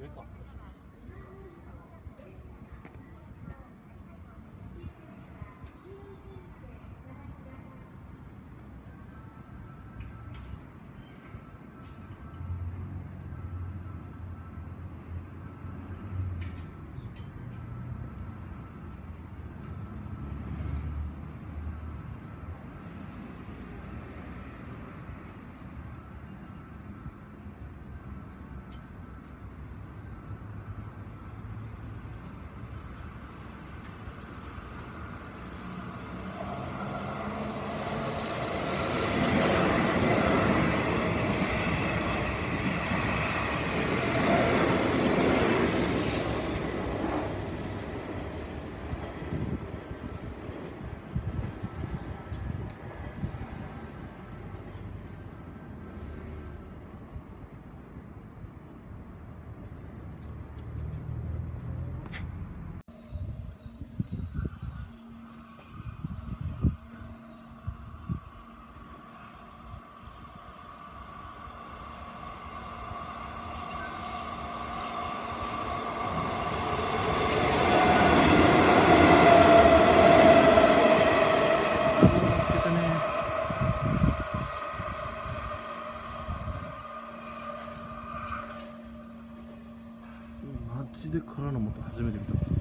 여기까지. で空のもと初めて見た。